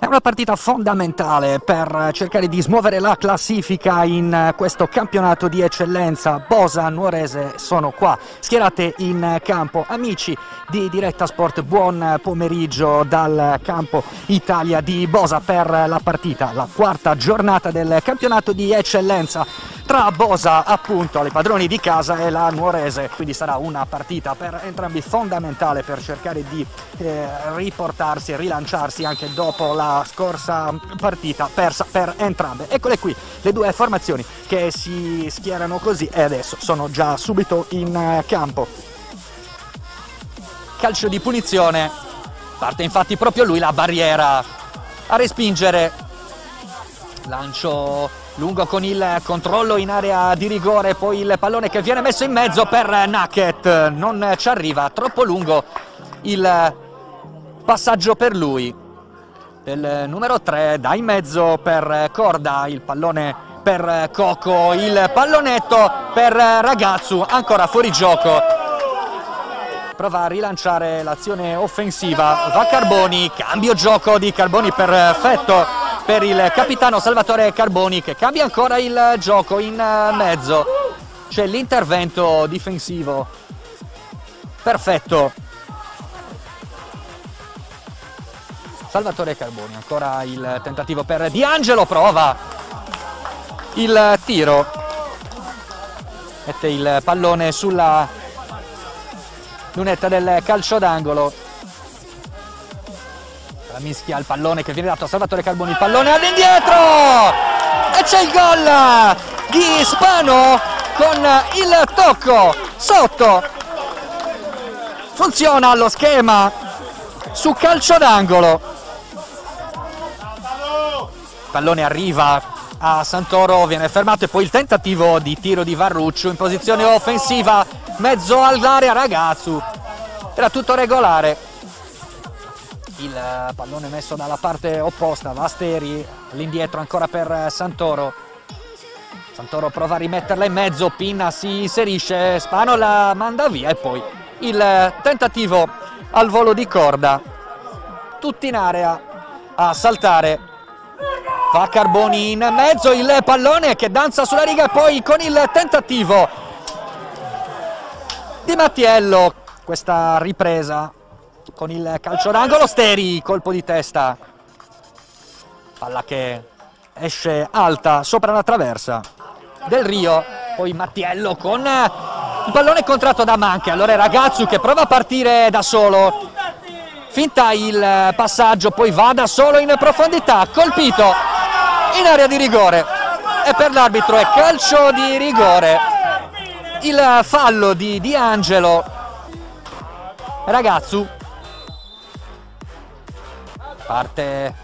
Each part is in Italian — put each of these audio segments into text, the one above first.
È una partita fondamentale per cercare di smuovere la classifica in questo campionato di eccellenza. Bosa, Nuorese sono qua, schierate in campo. Amici di Diretta Sport, buon pomeriggio dal campo Italia di Bosa per la partita, la quarta giornata del campionato di eccellenza tra Bosa appunto, le padroni di casa e la Nuorese, quindi sarà una partita per entrambi fondamentale per cercare di eh, riportarsi e rilanciarsi anche dopo la scorsa partita persa per entrambe. Eccole qui le due formazioni che si schierano così e adesso sono già subito in eh, campo. Calcio di punizione, parte infatti proprio lui la barriera a respingere. Lancio lungo con il controllo in area di rigore, poi il pallone che viene messo in mezzo per Nacket, non ci arriva, troppo lungo il passaggio per lui. Del numero 3 da in mezzo per Corda il pallone per Coco il pallonetto per Ragazzu ancora fuori gioco. Prova a rilanciare l'azione offensiva. Va Carboni cambio gioco di Carboni perfetto per il capitano Salvatore Carboni che cambia ancora il gioco in mezzo. C'è l'intervento difensivo. Perfetto. Salvatore Carboni, ancora il tentativo per Di Angelo, prova il tiro, mette il pallone sulla lunetta del calcio d'angolo, mischia il pallone che viene dato a Salvatore Carboni, il pallone all'indietro! E c'è il gol di Spano con il tocco sotto, funziona lo schema su calcio d'angolo. Pallone arriva a Santoro, viene fermato e poi il tentativo di tiro di Varruccio in posizione offensiva, mezzo all'area ragazzu, era tutto regolare. Il pallone messo dalla parte opposta, Vasteri, l'indietro ancora per Santoro. Santoro prova a rimetterla in mezzo, Pinna si inserisce, Spano la manda via e poi il tentativo al volo di corda. Tutti in area a saltare fa Carboni in mezzo il pallone che danza sulla riga e poi con il tentativo di Mattiello questa ripresa con il calcio d'angolo Steri colpo di testa. Palla che esce alta sopra la traversa del Rio. Poi Mattiello con il pallone contratto da Manche. Allora Ragazzu che prova a partire da solo. Finta il passaggio poi va da solo in profondità. Colpito in area di rigore. E per l'arbitro è calcio di rigore. Il fallo di Di Angelo. Ragazzu parte.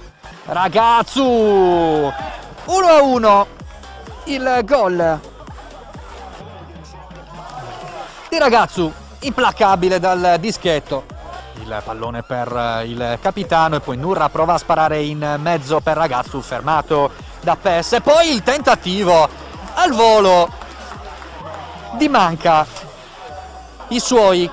Ragazzu! 1 a 1 il gol di Ragazzu implacabile dal dischetto. Il pallone per il capitano e poi Nurra prova a sparare in mezzo per Ragazzu fermato da Pes. E poi il tentativo al volo. Di Manca. I suoi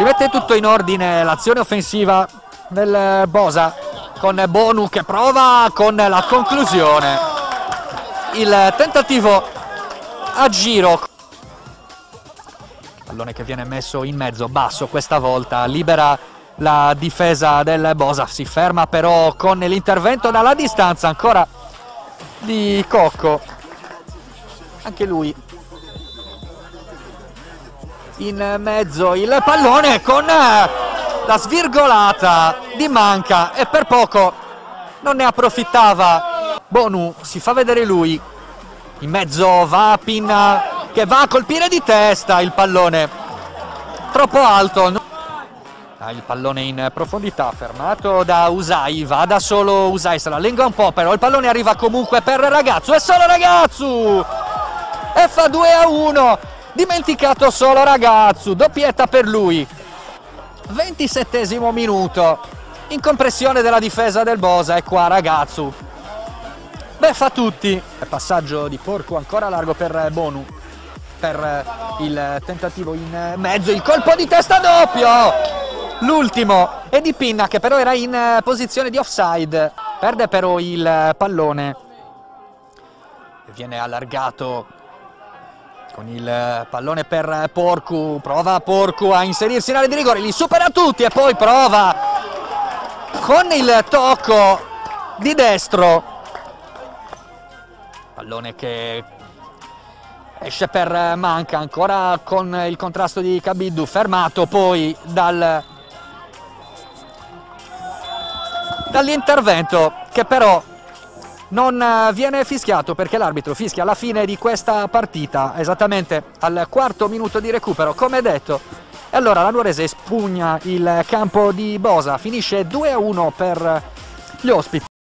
rimette tutto in ordine l'azione offensiva del Bosa con Bonu che prova con la conclusione. Il tentativo a giro. Pallone che viene messo in mezzo basso questa volta libera la difesa del Bosa. Si ferma però con l'intervento dalla distanza ancora di Cocco. Anche lui in mezzo il pallone con la svirgolata di Manca e per poco non ne approfittava. Bonu si fa vedere lui. In mezzo va Pinna che va a colpire di testa il pallone. Troppo alto. Ah, il pallone in profondità fermato da Usai va da solo Usai se la lenga un po' però il pallone arriva comunque per Ragazzu è solo Ragazzu! E fa 2 a 1 dimenticato solo Ragazzu doppietta per lui. 27 minuto. In compressione della difesa del Bosa e qua Ragazzu. Beh fa tutti. Passaggio di Porco ancora largo per Bonu. Per il tentativo in mezzo, il colpo di testa doppio. L'ultimo è di Pinna che però era in eh, posizione di offside. Perde però il pallone. Viene allargato con il pallone per Porcu prova Porcu a inserirsi in area di rigore li supera tutti e poi prova con il tocco di destro. Pallone che esce per Manca ancora con il contrasto di Cabiddu fermato poi dal dall'intervento che però non viene fischiato perché l'arbitro fischia alla fine di questa partita. Esattamente al quarto minuto di recupero come detto. E allora la Nuorese espugna il campo di Bosa. Finisce 2 a 1 per gli ospiti